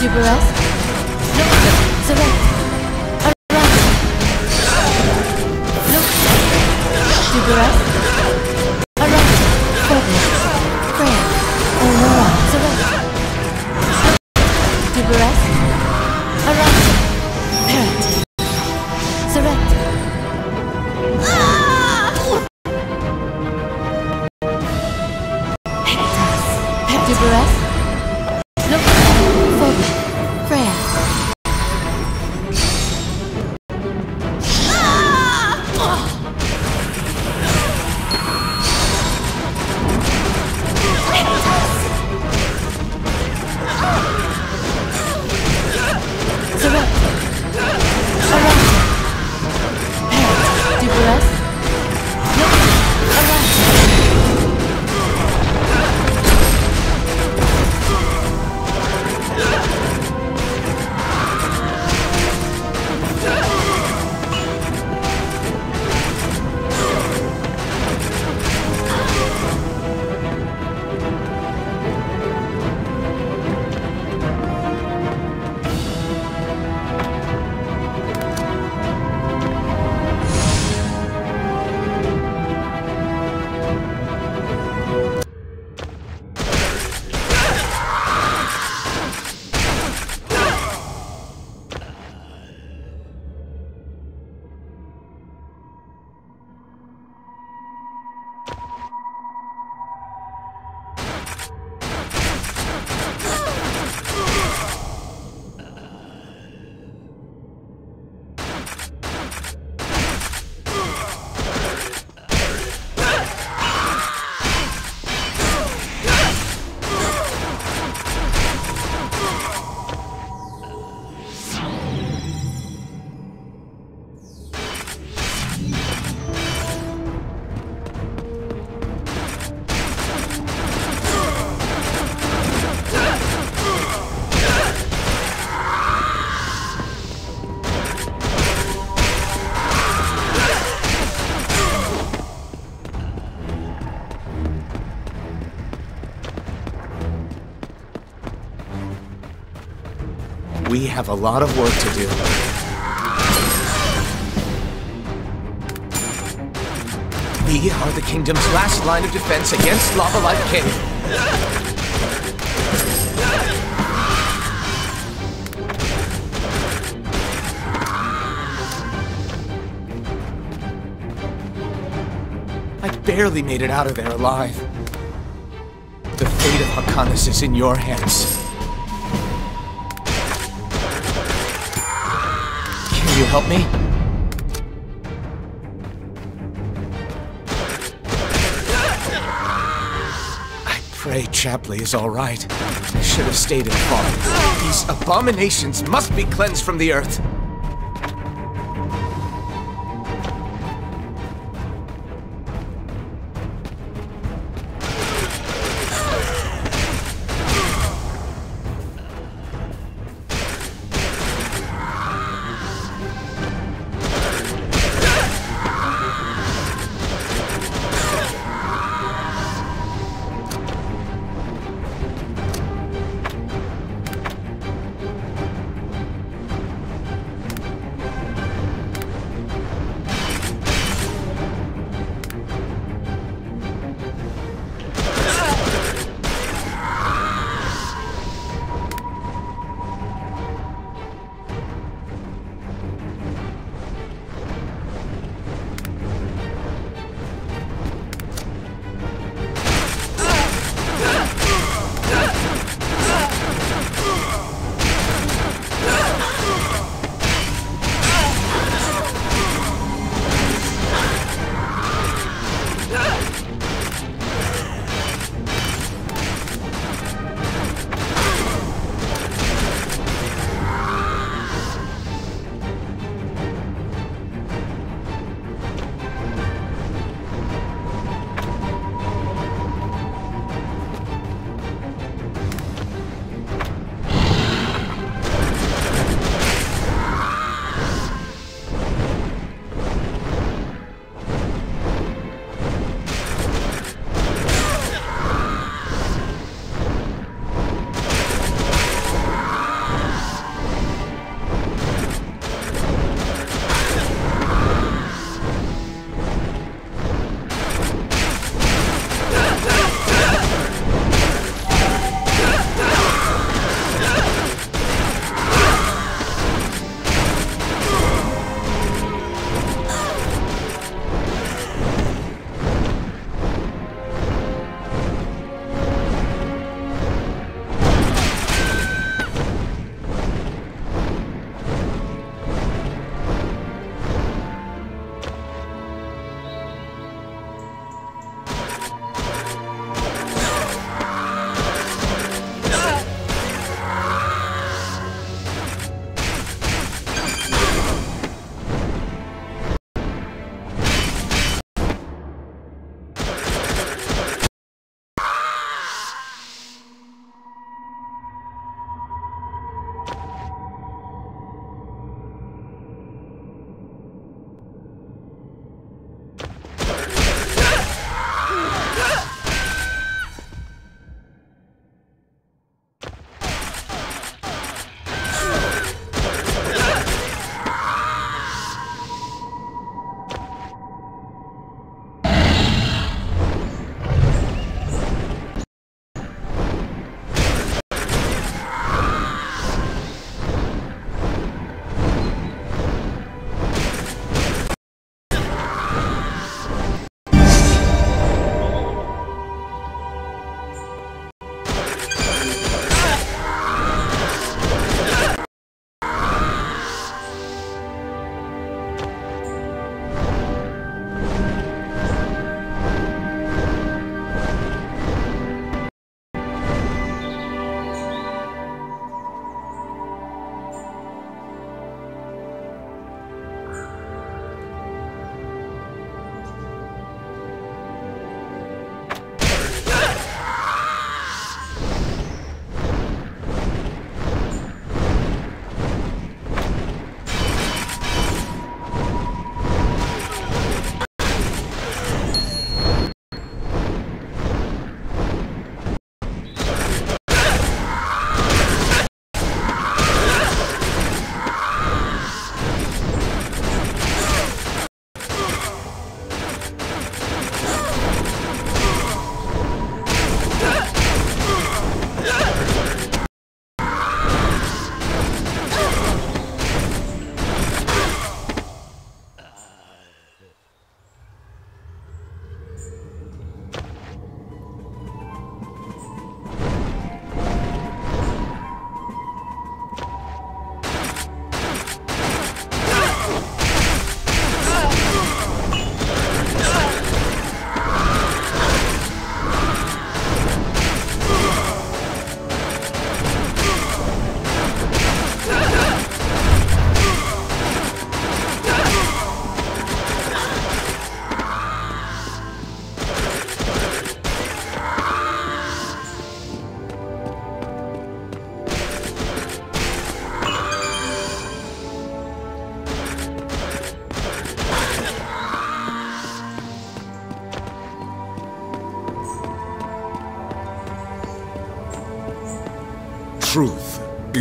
Duberes? Look, We have a lot of work to do. We are the kingdom's last line of defense against Lava Light King. I barely made it out of there alive. The fate of Hakanis is in your hands. Help me? I pray Chapley is all right. I should have stayed in farm. These abominations must be cleansed from the earth.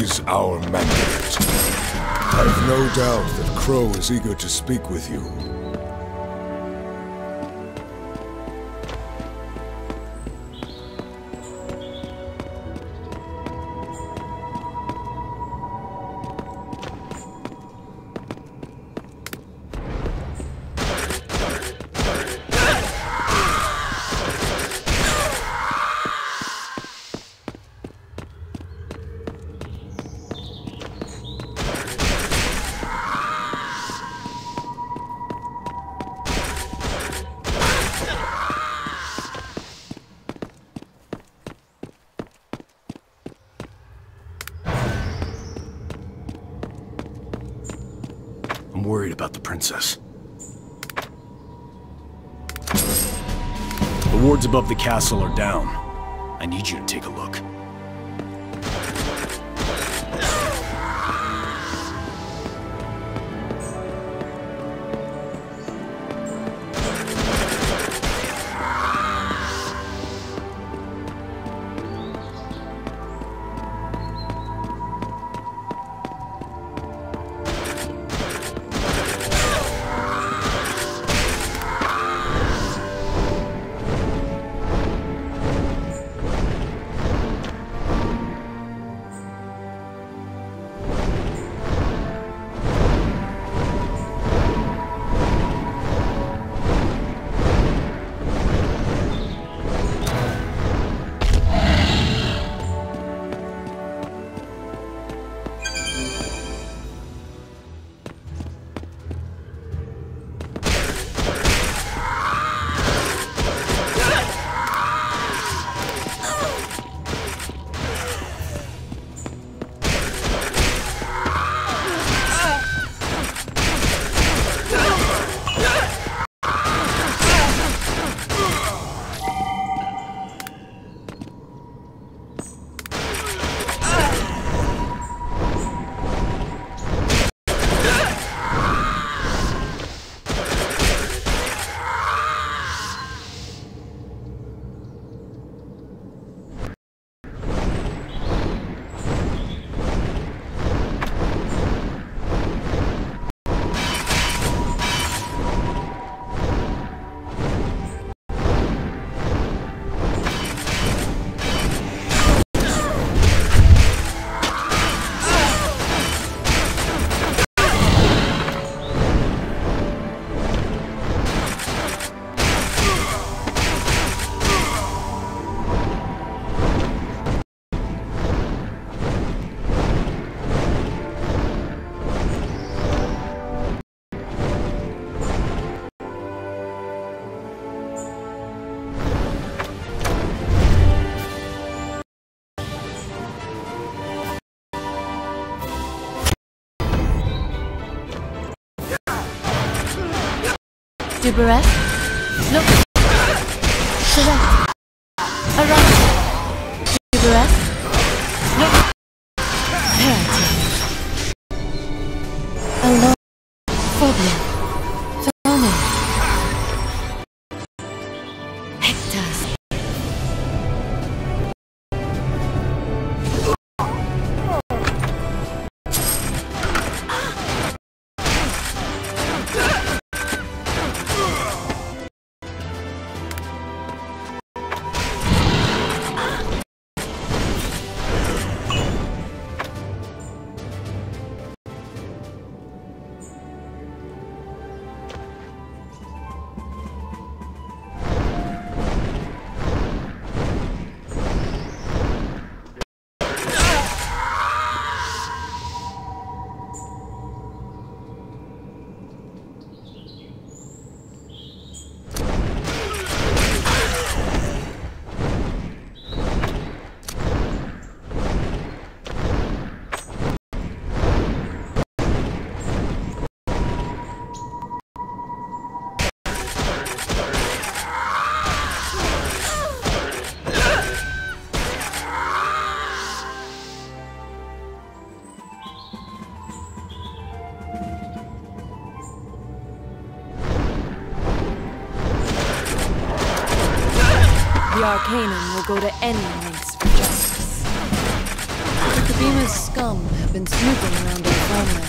Is our mandate. I've no doubt that Crow is eager to speak with you. Above the castle are down. I need you to take a look. Duberes? Look! Select! Arise! Arcanum will go to any lengths for justice. The Spima's scum have been snooping around our farmlands.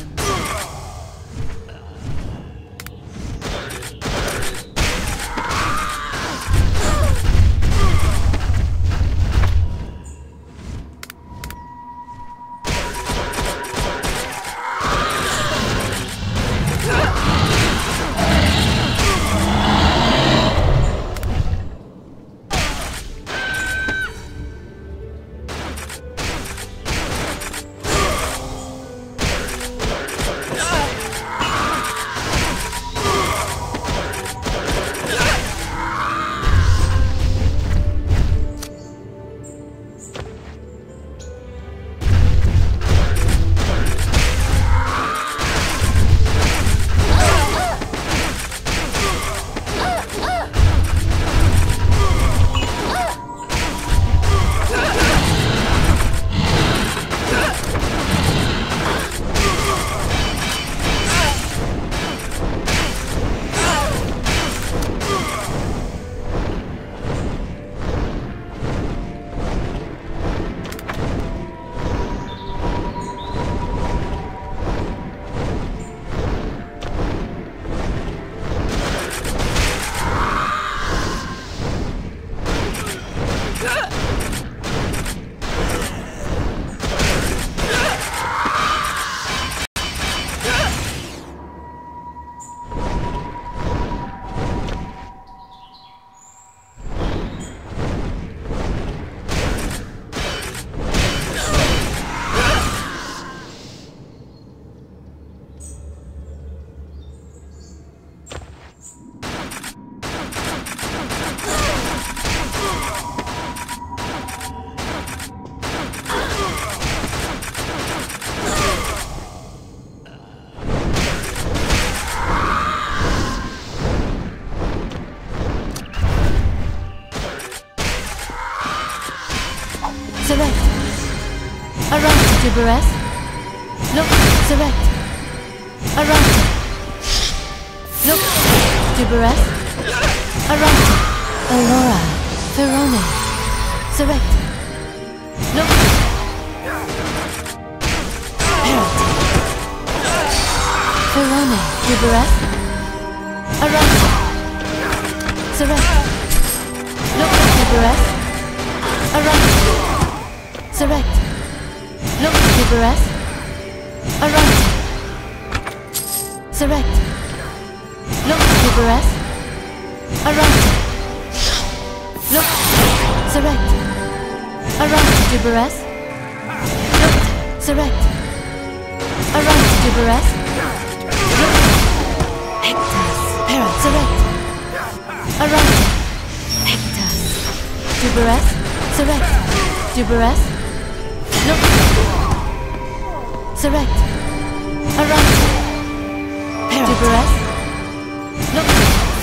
Around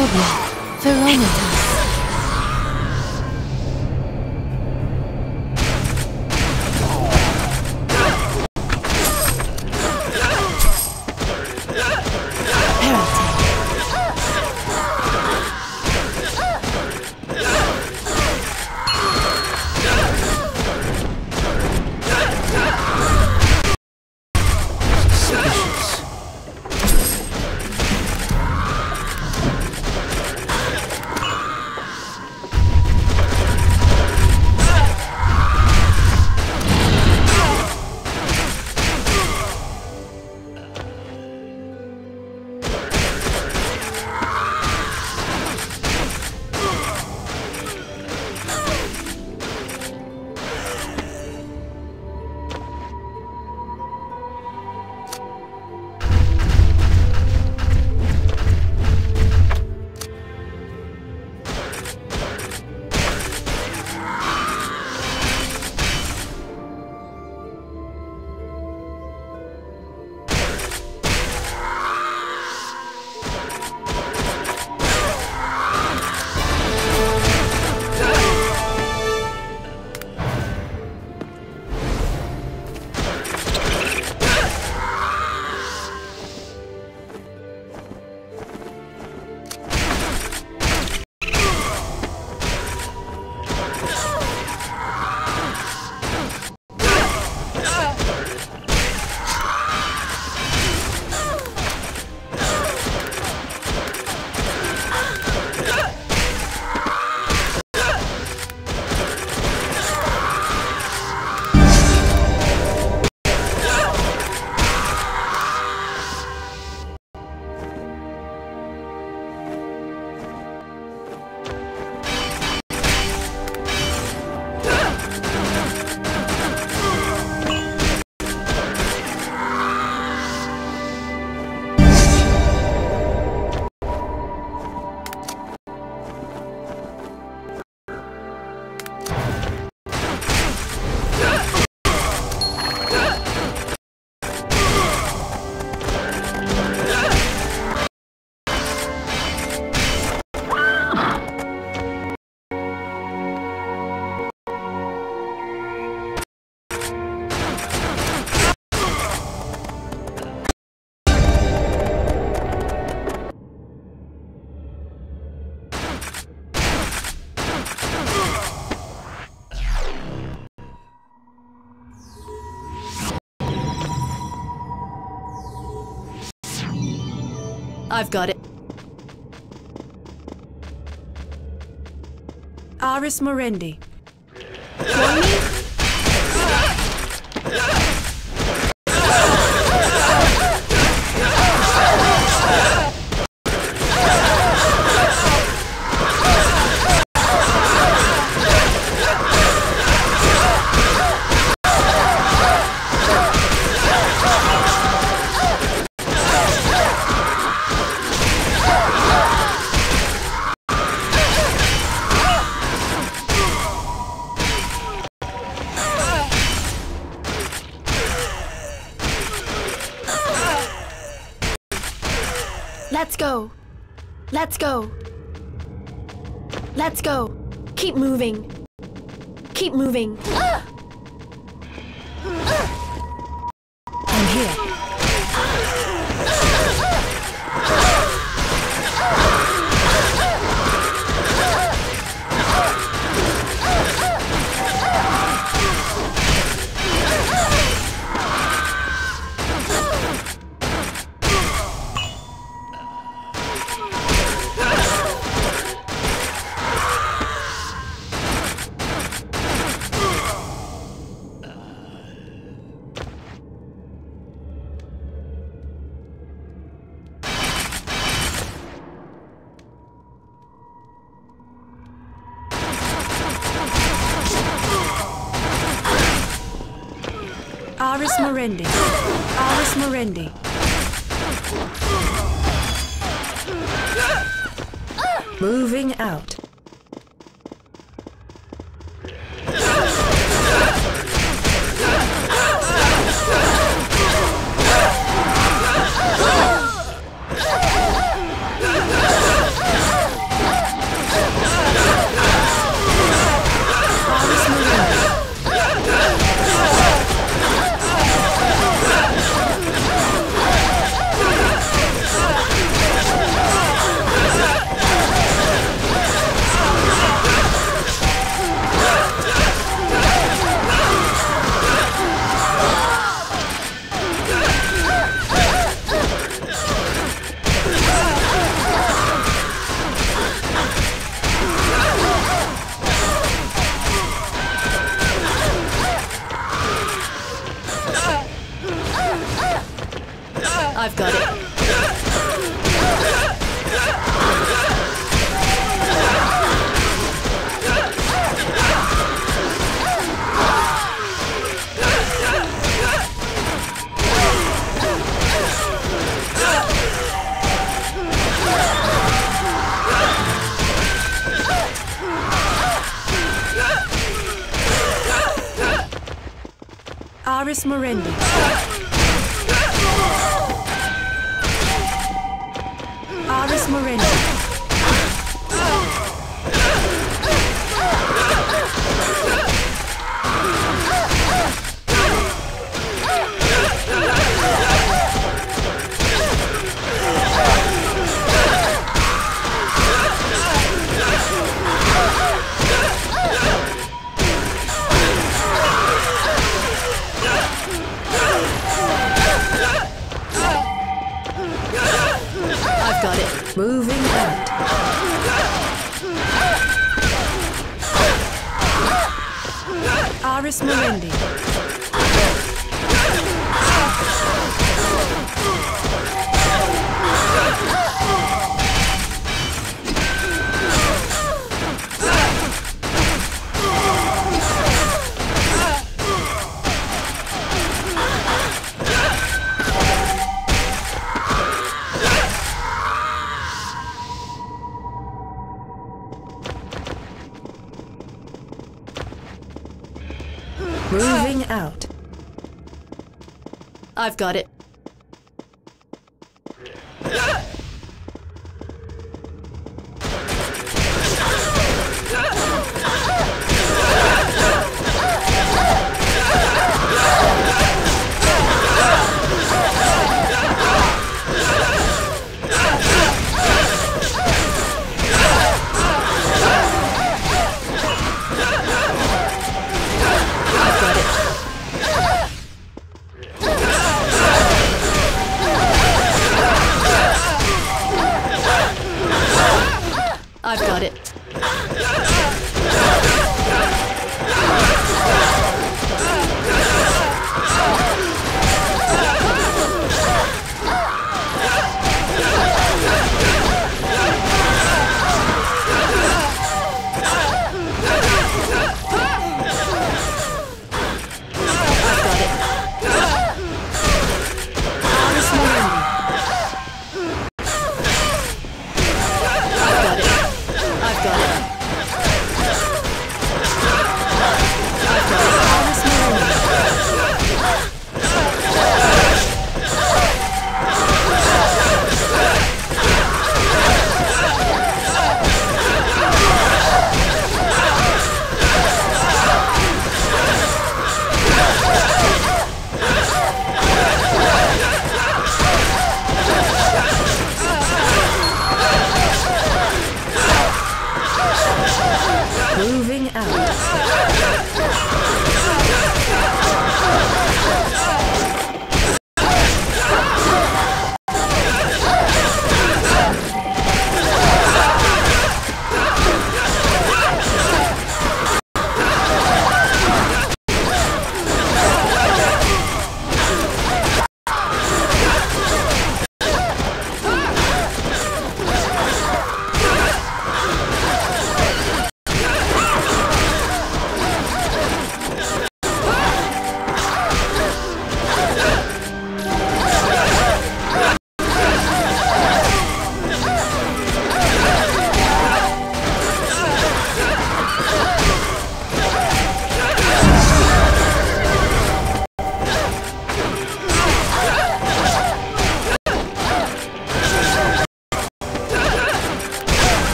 Phobia. Veronitas. I've got it. Aris Morendi. Join me Moving out. I've got it.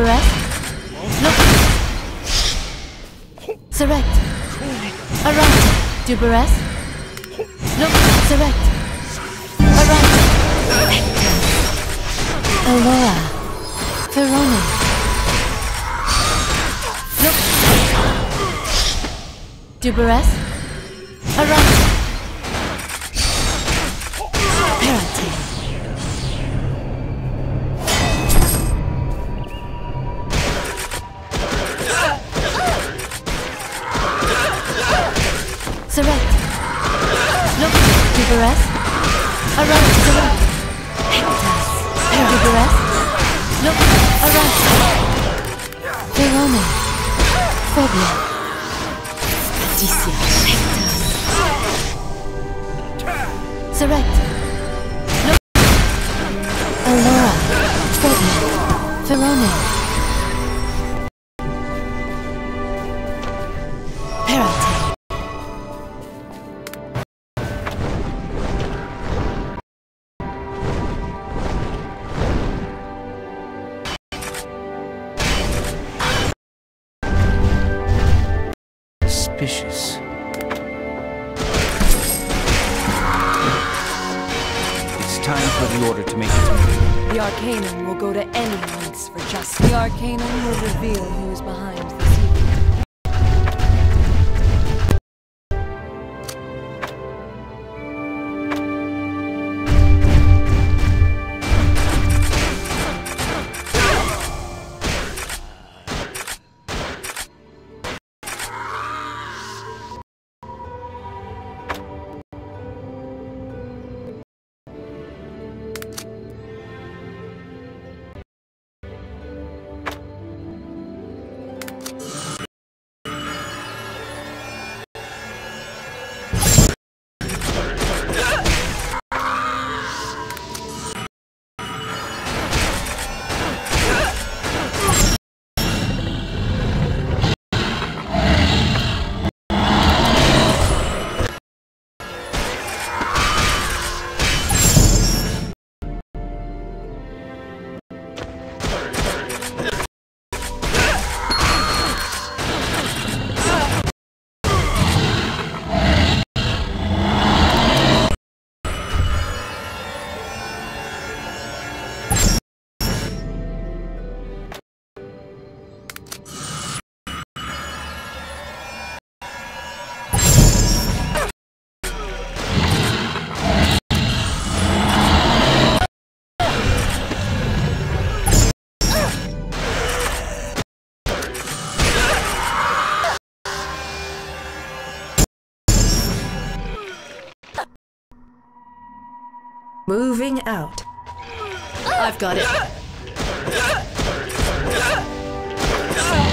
Duberes. Look. Surrect. Arata. Duberes. Look. Surrect. Arata. Alora. Verona. Look. Duberes. Suspicious. It's time for the Order to make its move. The Arcanum will go to any lengths for justice. The Arcanum will reveal who is behind Moving out. I've got it.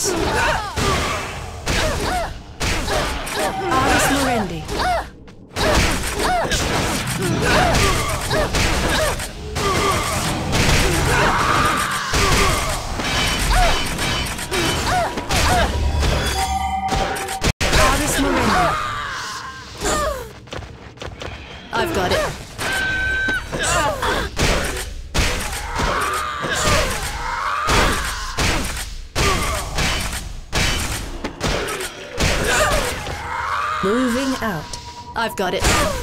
Dodge got it.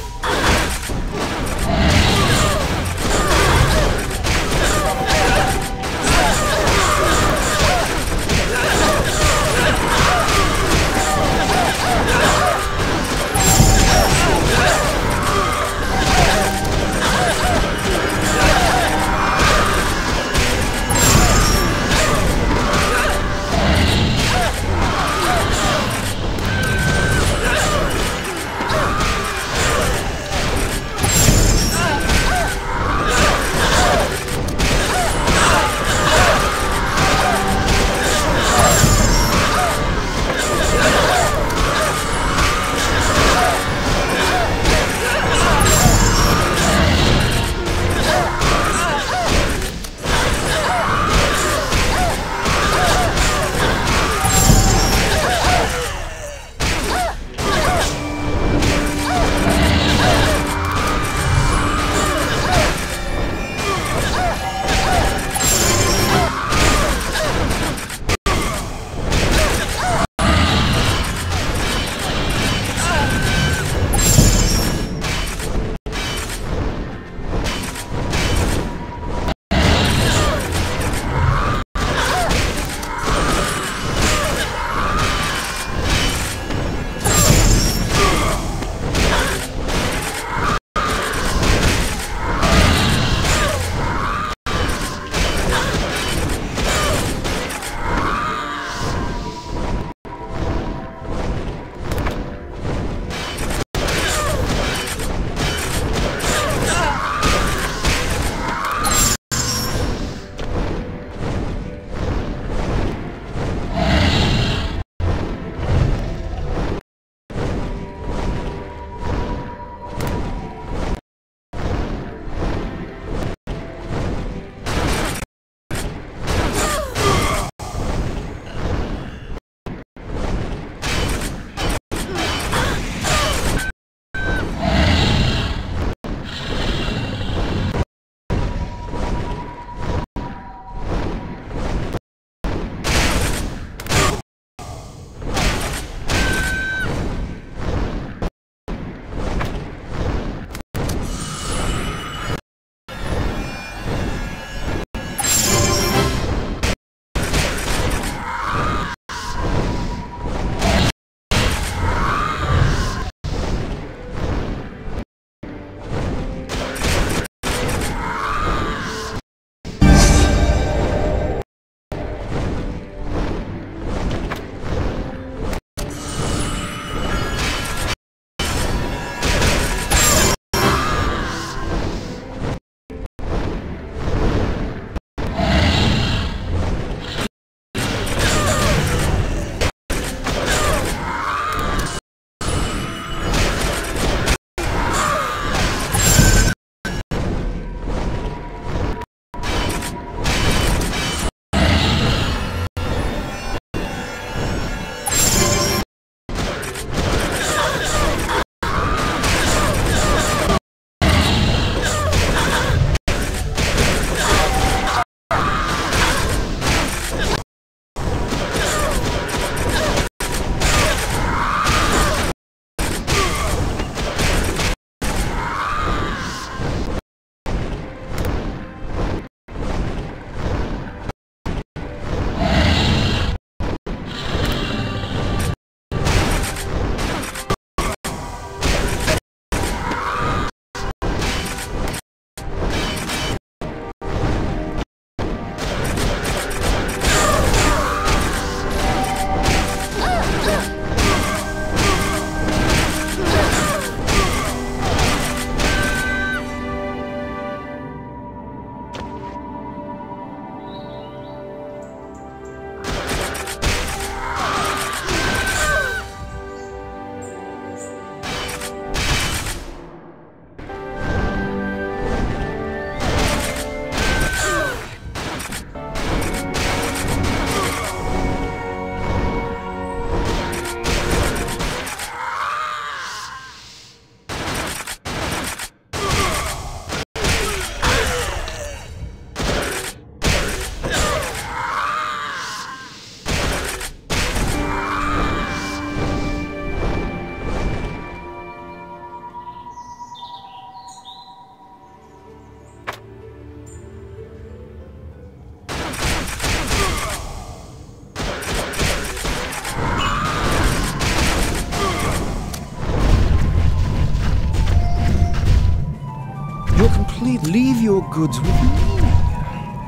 Goods with me.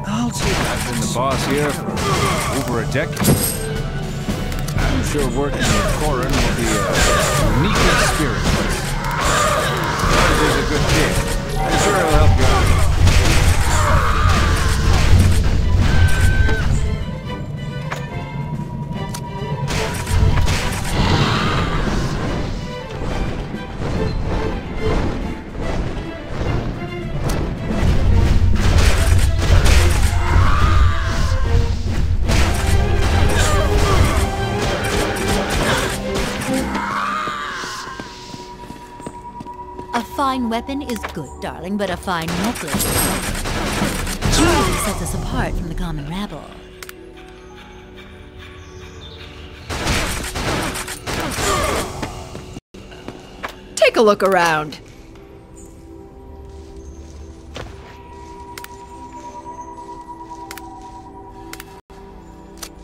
I'll take I've been the boss here for over a decade. I'm sure working with Corin will be a unique experience. He's a good kid. I'm sure he'll help weapon is good, darling, but a fine necklace truly sets us apart from the common rabble. Take a look around.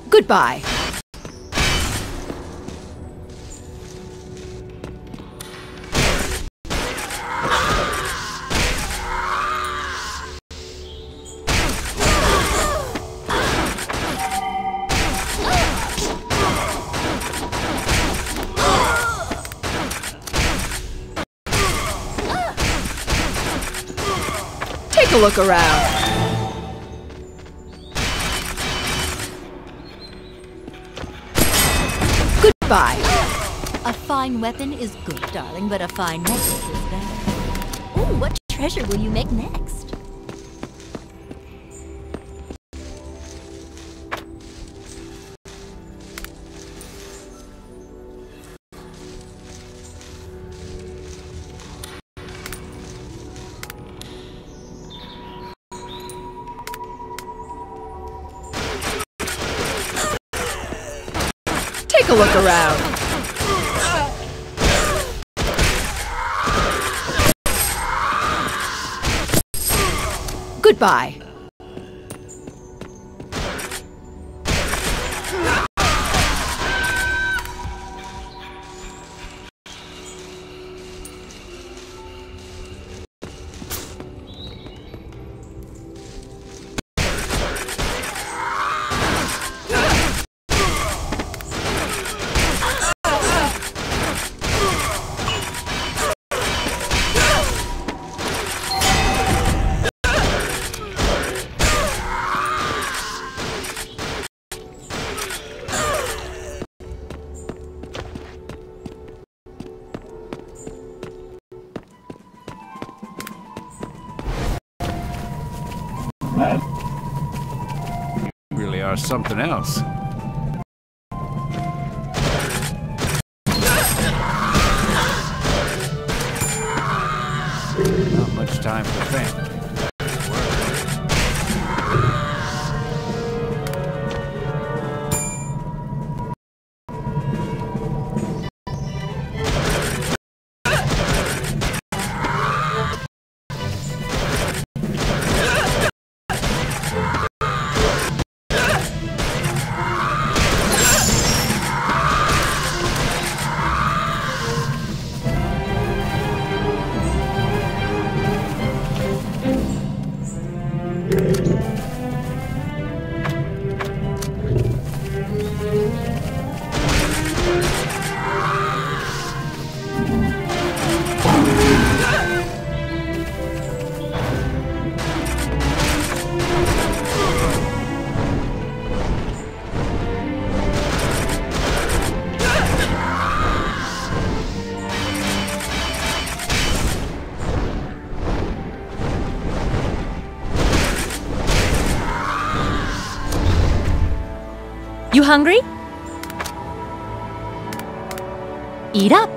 Goodbye. Look around. Goodbye. A fine weapon is good, darling, but a fine necklace is better. Ooh, what treasure will you make next? Look around. Goodbye. Something else. Hungry? Eat up.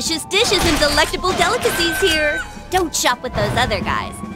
Delicious dishes and delectable delicacies here. Don't shop with those other guys.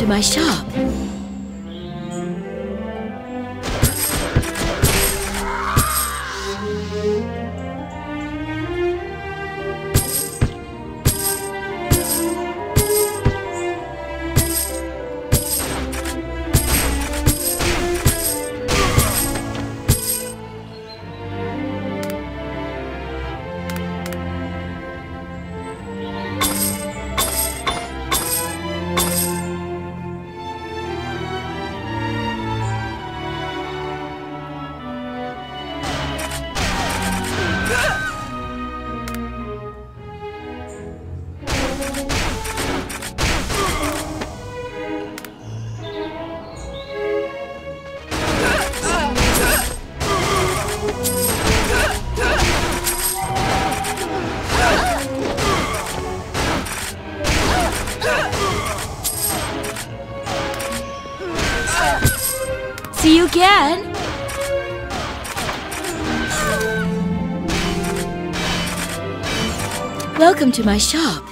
To my shop. To my shop.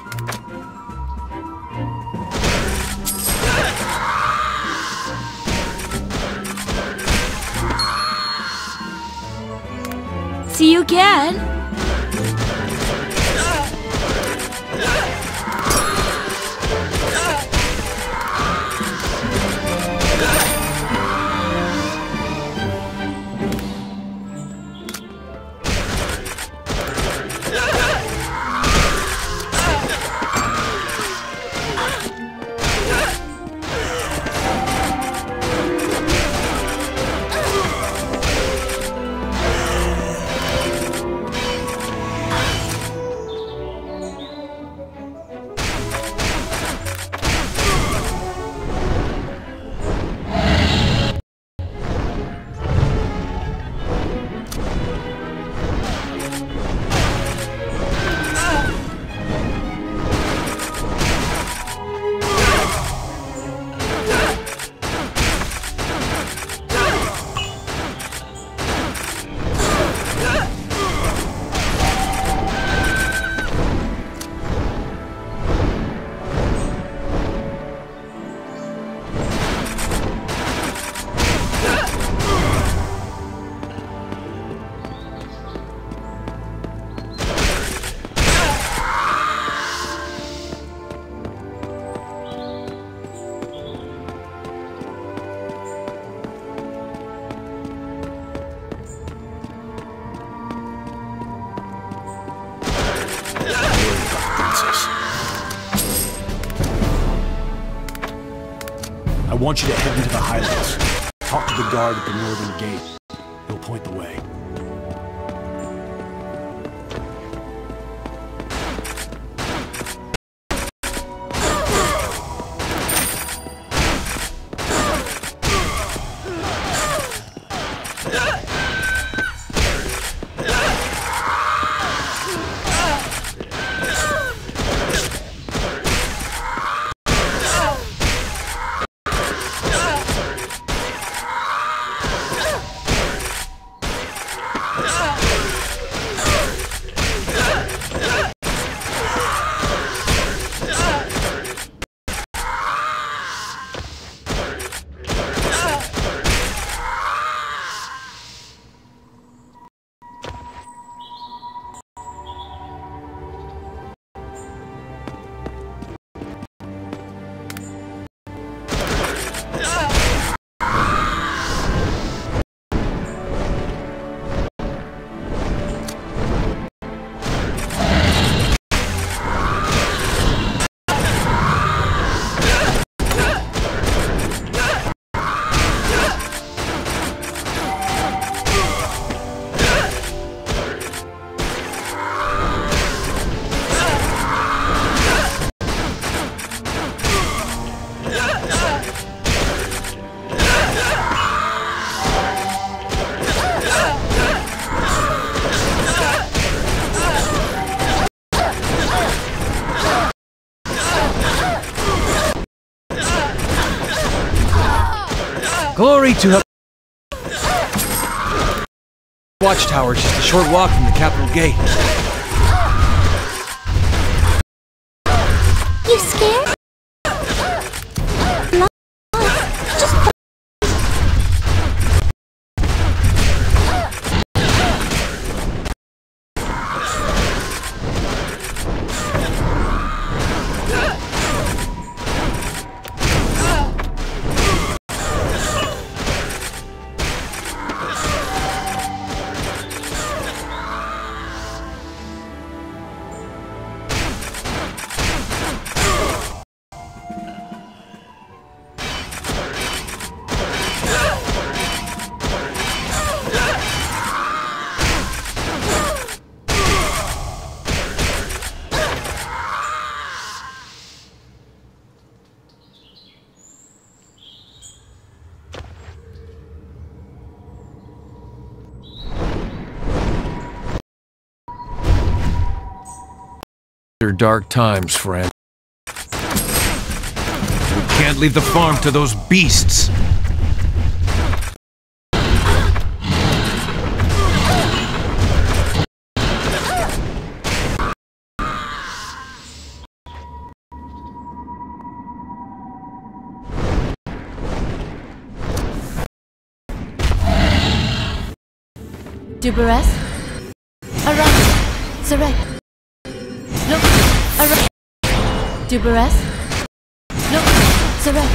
To Watchtower, just a short walk from the Capitol Gate. Dark times, friend. We can't leave the farm to those beasts. Duberes? Duberes? Look! Surrect!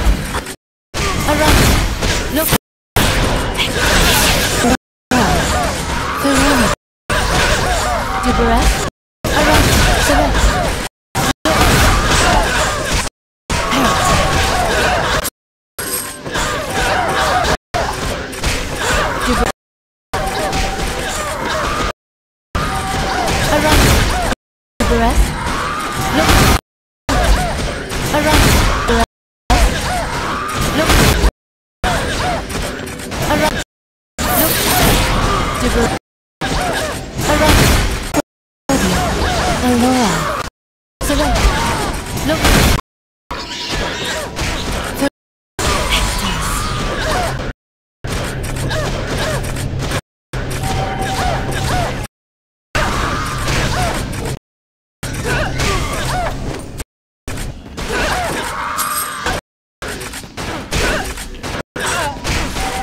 Arise! Look! Ferrari! Duberes?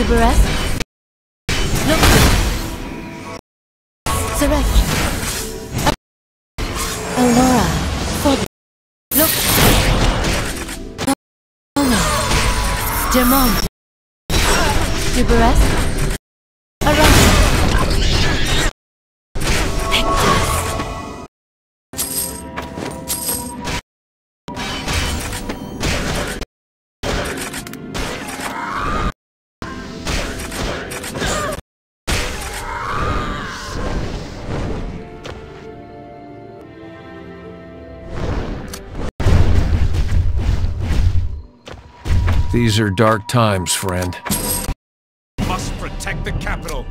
Arise! Look! Select! Aurora! Fog! Look! Demon! Duberes? These are dark times, friend. Must protect the capital.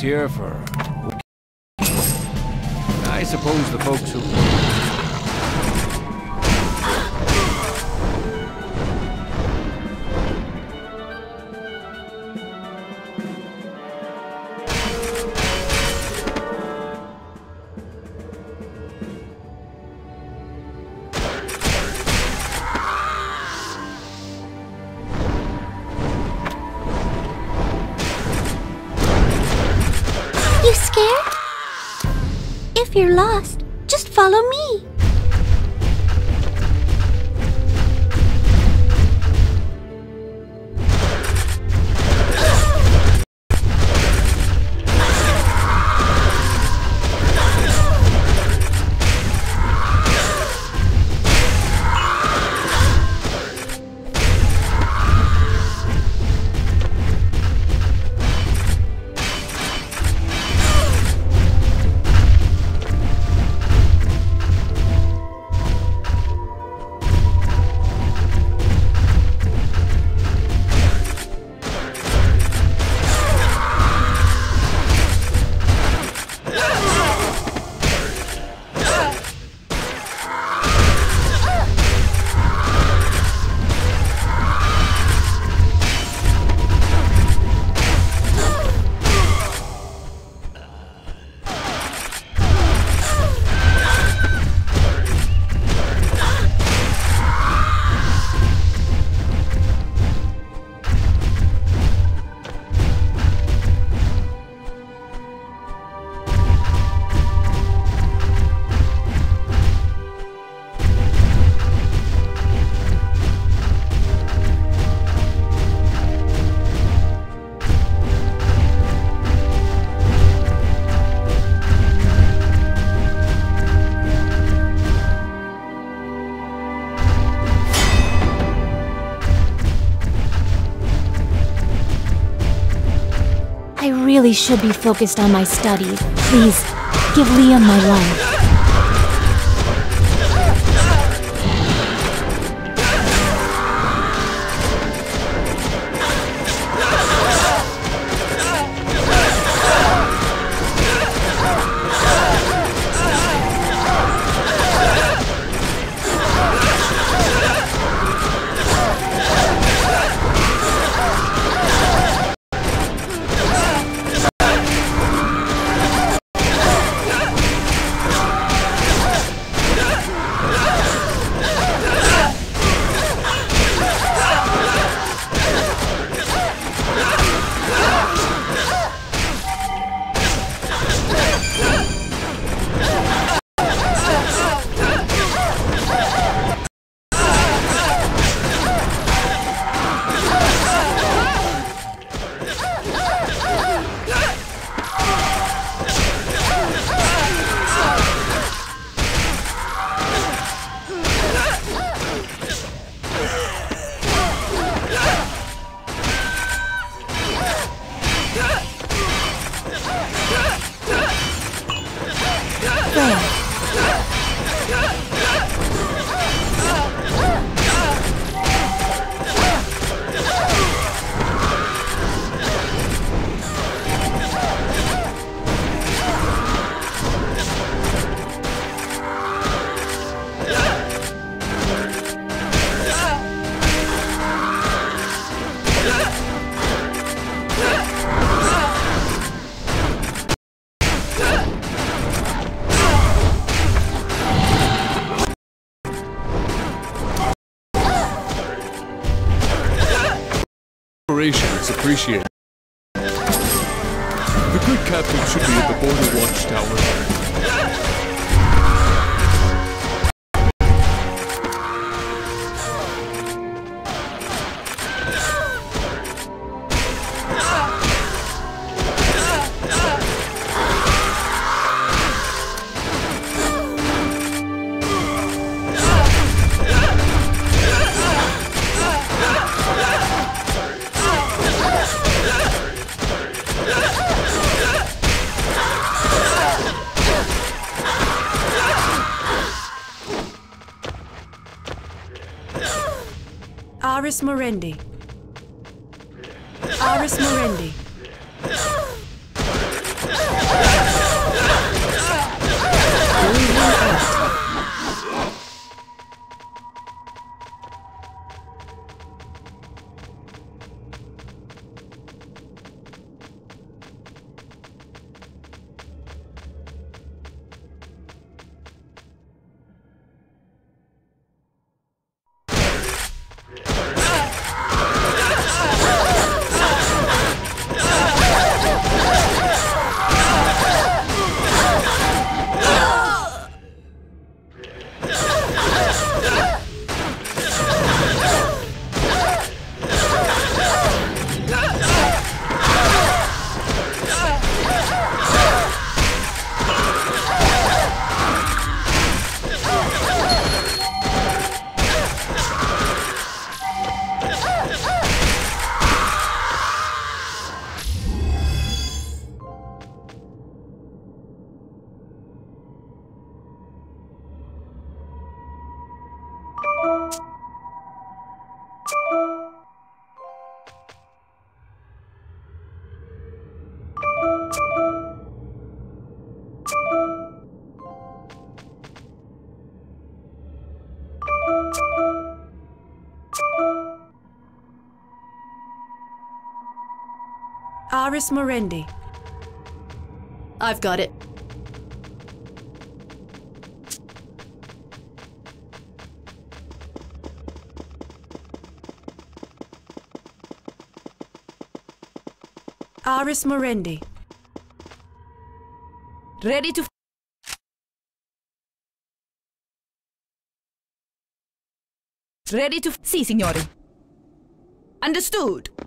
Here for... I suppose the folks who... You scared? If you're lost, just follow me. Really should be focused on my studies. Please, give Liam my love. Appreciated. Morendi. Aris Morendi. Yeah. Aris Morendi. I've got it. Aris Morendi. Ready to... Ready to... Sì, signore. Understood.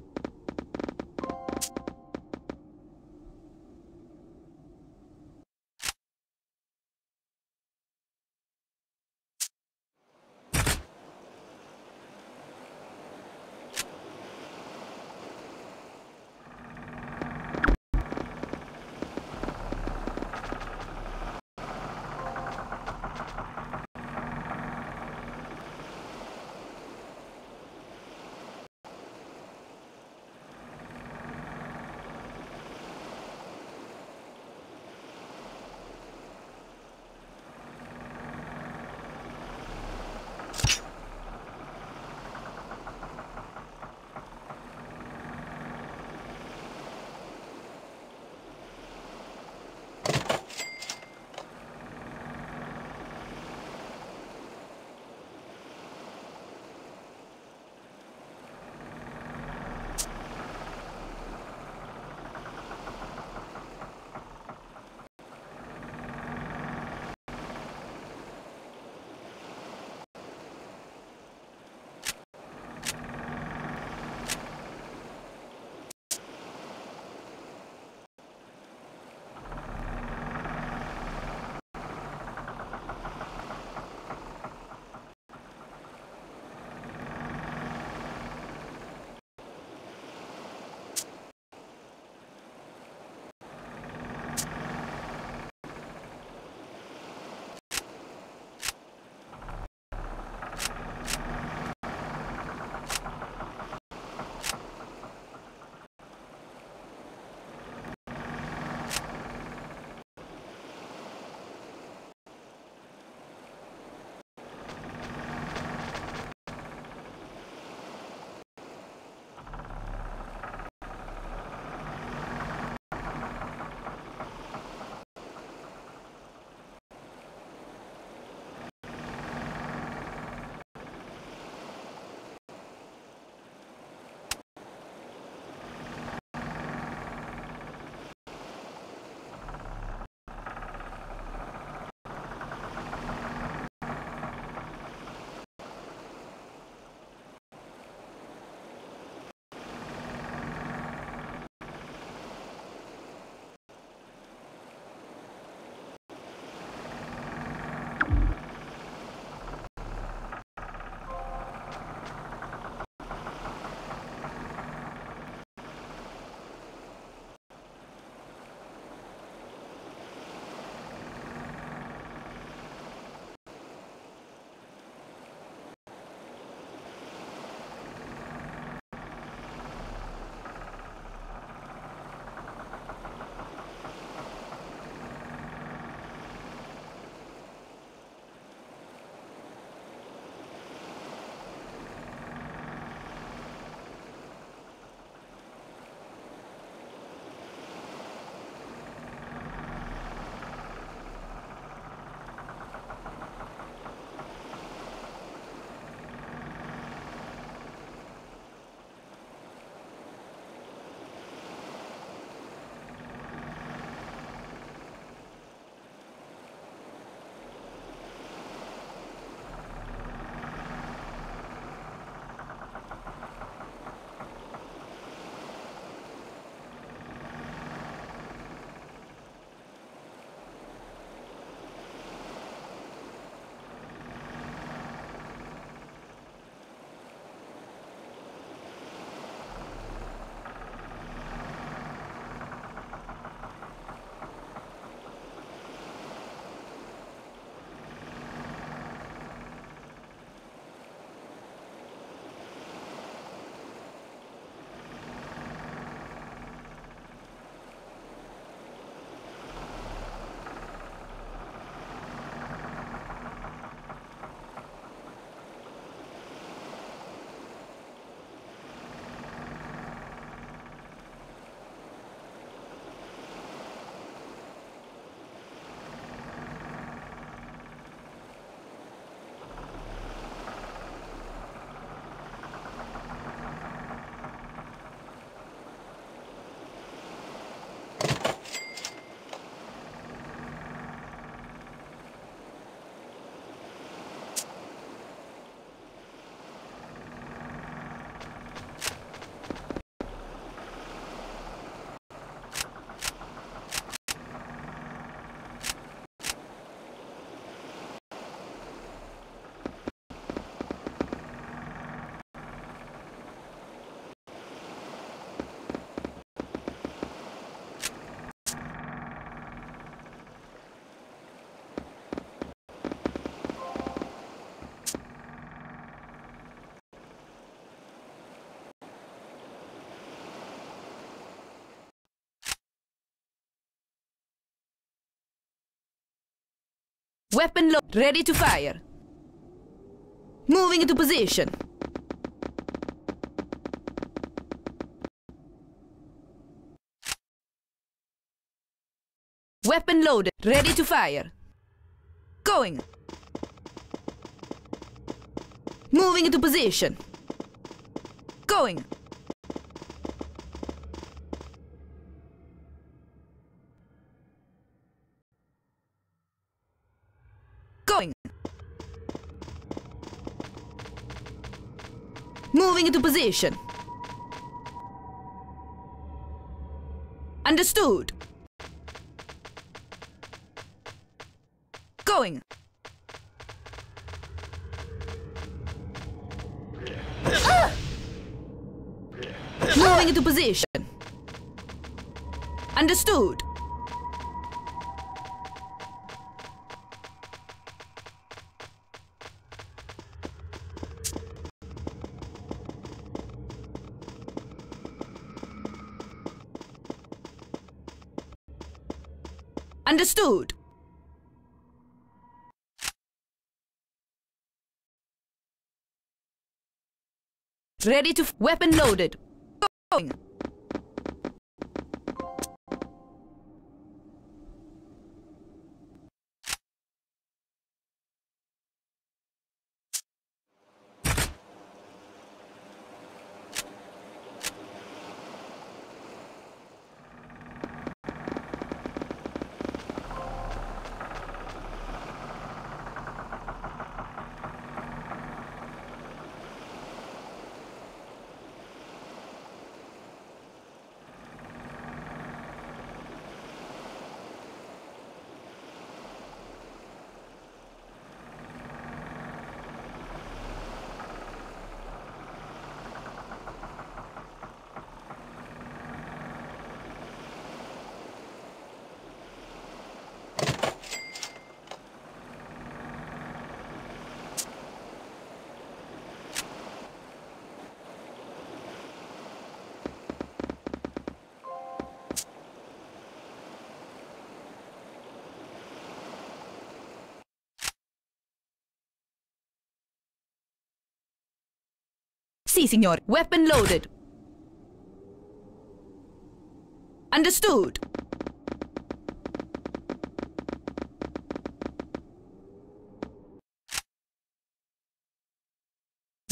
Weapon load. Ready to fire. Moving into position. Weapon loaded. Ready to fire. Going. Moving into position. Going. Going. Moving into position. Understood. Going. Moving into position. Understood. Understood. Ready to weapon loaded. Going. Si, signor. Weapon loaded. Understood.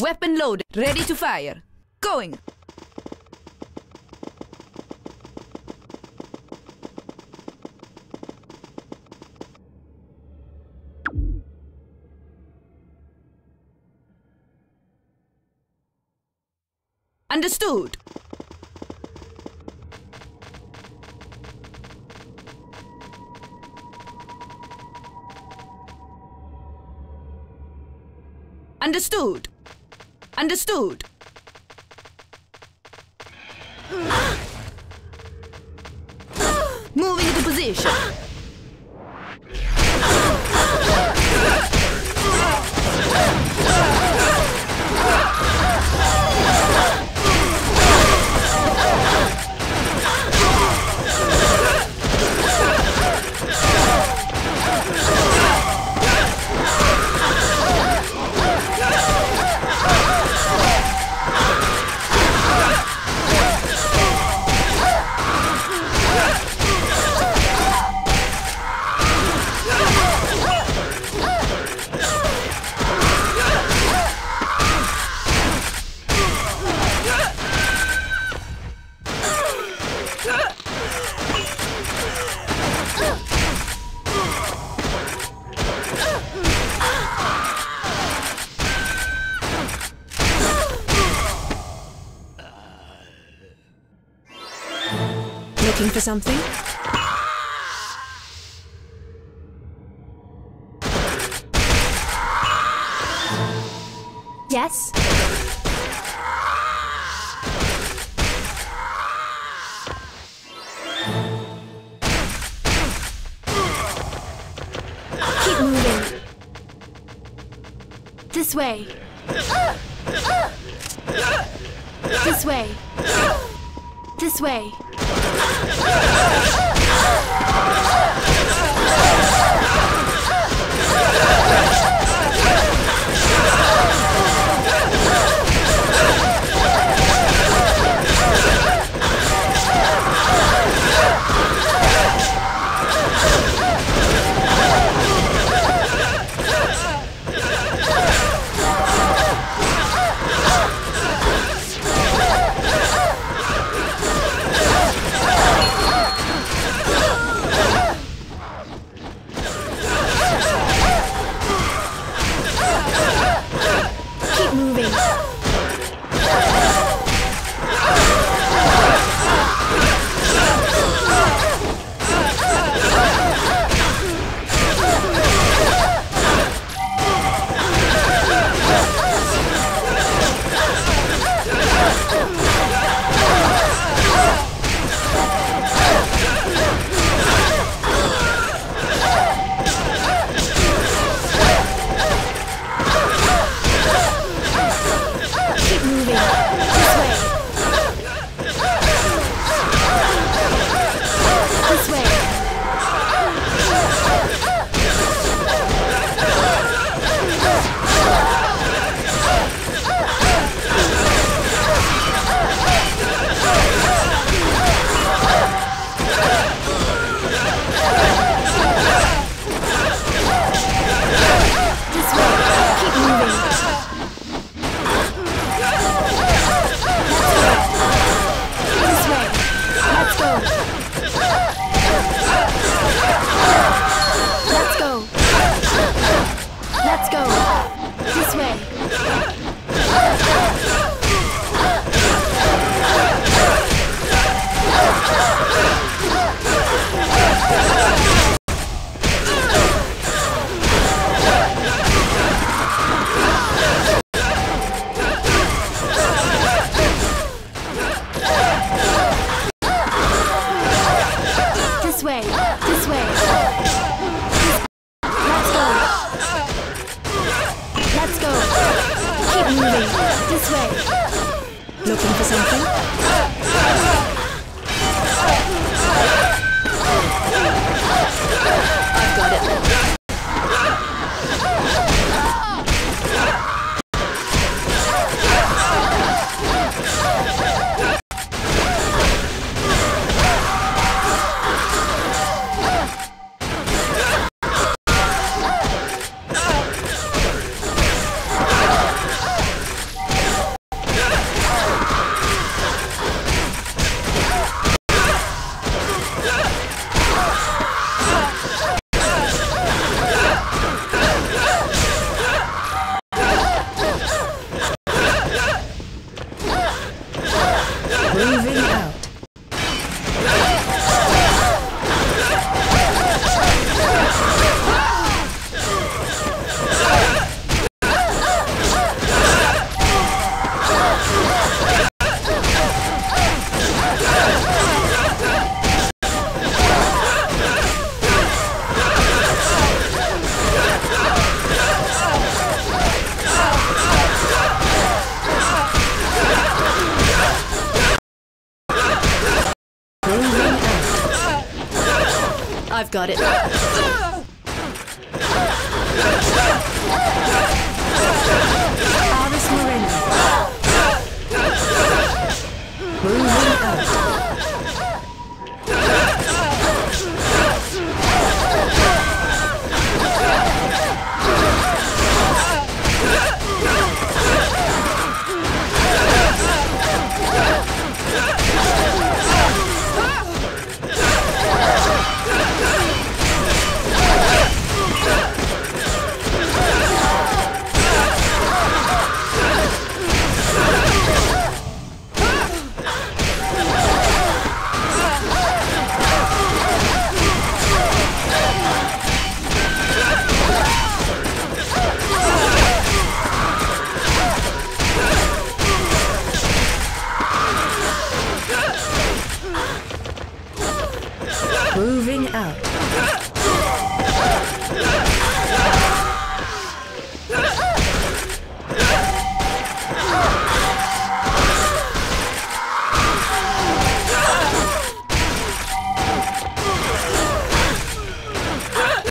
Weapon loaded. Ready to fire. Going. Understood. Understood. Understood. Moving into position.